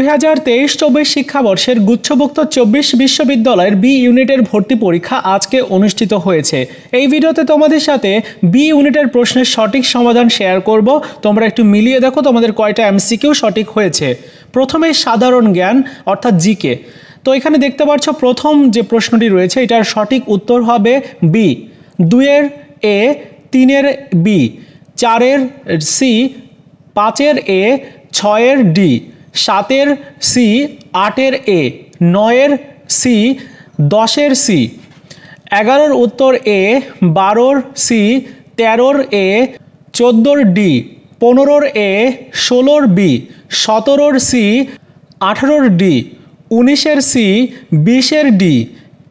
দুই হাজার তেইশ চব্বিশ শিক্ষাবর্ষের গুচ্ছভুক্ত চব্বিশ বিশ্ববিদ্যালয়ের বি ইউনিটের ভর্তি পরীক্ষা আজকে অনুষ্ঠিত হয়েছে। এই ভিডিওতে তোমাদের সাথে বি ইউনিটের প্রশ্নের সঠিক সমাধান শেয়ার করব। তোমরা একটু মিলিয়ে দেখো তোমাদের কয়টা এমসিকিউ সঠিক হয়েছে। প্রথমে সাধারণ জ্ঞান, অর্থাৎ জিকে। তো এখানে দেখতে পাচ্ছ প্রথম যে প্রশ্নটি রয়েছে, এটার সঠিক উত্তর হবে বি। দুইয়ের এ, তিনের বি। চারের সি, পাঁচের এ, ছয়ের ডি। সাতের সি, আটের এ, নয়ের সি, দশের সি, এগারোর উত্তর এ, বারোর সি, তেরোর এ, চোদ্দোর ডি, পনেরোর এ, ষোলোর বি, সতেরোর সি, আঠারোর ডি, উনিশের সি, বিশের ডি,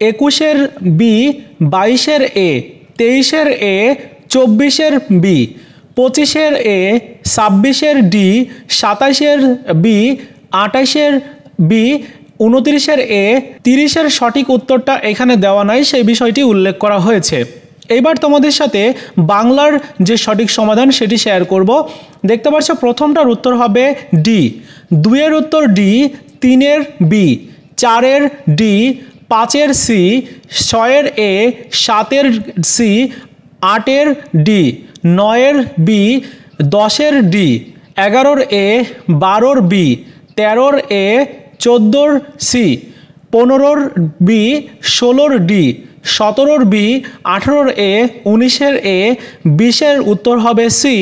একুশের বি, বাইশের এ, তেইশের এ, চব্বিশের বি পঁচিশের এ, ছাব্বিশের ডি সাতাশের বি আঠাশের বি, উনত্রিশের এ, তিরিশের সঠিক উত্তরটা এখানে দেওয়া নাই, সেই বিষয়টি উল্লেখ করা হয়েছে। এইবার তোমাদের সাথে বাংলার যে সঠিক সমাধান সেটি শেয়ার করব। দেখতে পাচ্ছ, প্রথমটার উত্তর হবে ডি দুইয়ের উত্তর ডি তিনের বি চারের ডি পাঁচের সি ছয়ের এ সাতের সি আটের ডি নয়ের বি, দশের ডি, এগারোর এ, বারোর বি, তেরোর এ, চোদ্দোর সি, পনেরোর বি, ষোলোর ডি, সতেরোর বি, আঠেরোর এ, উনিশের এ, বিশের উত্তর হবে সি,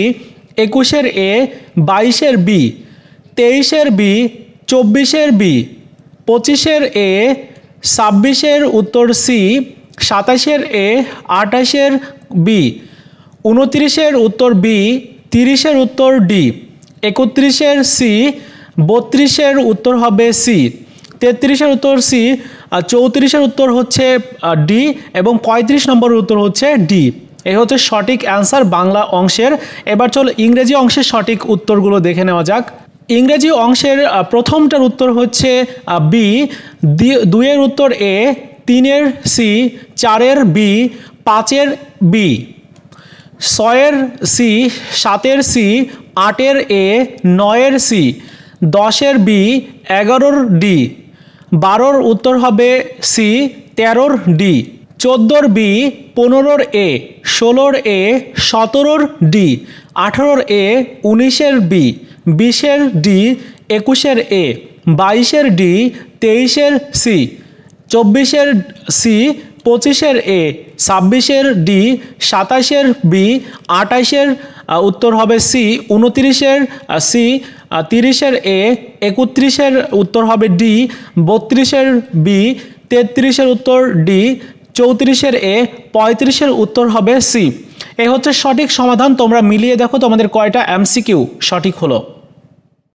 একুশের এ, বাইশের বি, তেইশের বি, চব্বিশের বি, পঁচিশের এ, ছাব্বিশের উত্তর সি, সাতাশের এ, আঠাশের বি উনত্রিশের উত্তর বি, তিরিশের উত্তর ডি, একত্রিশের সি, বত্রিশের উত্তর হবে সি, তেত্রিশের উত্তর সি চৌত্রিশের উত্তর হচ্ছে ডি এবং পঁয়ত্রিশ নম্বরের উত্তর হচ্ছে ডি। এই হচ্ছে সঠিক অ্যান্সার বাংলা অংশের। এবার চলো ইংরেজি অংশের সঠিক উত্তরগুলো দেখে নেওয়া যাক। ইংরেজি অংশের প্রথমটার উত্তর হচ্ছে বি দুইয়ের উত্তর এ তিনের সি, চারের বি পাঁচের বি ছয়ের সি, সাতের সি, আটের এ, নয়ের সি, দশের বি, এগারোর ডি, বারোর উত্তর হবে সি, তেরোর ডি, চোদ্দোর বি, পনেরোর এ, ষোলোর এ, সতেরোর ডি, আঠেরোর এ, উনিশের বি, বিশের ডি, একুশের এ, বাইশের ডি, তেইশের সি, চব্বিশের সি পঁচিশের এ, ছাব্বিশের ডি, সাতাশের বি আঠাশের উত্তর হবে সি, উনত্রিশের সি তিরিশের এ, একত্রিশের উত্তর হবে ডি, বত্রিশের বি, তেত্রিশের উত্তর ডি, চৌত্রিশের এ, পঁয়ত্রিশের উত্তর হবে সি। এ হচ্ছে সঠিক সমাধান, তোমরা মিলিয়ে দেখো তোমাদের কয়টা এমসিকিউ সঠিক হলো।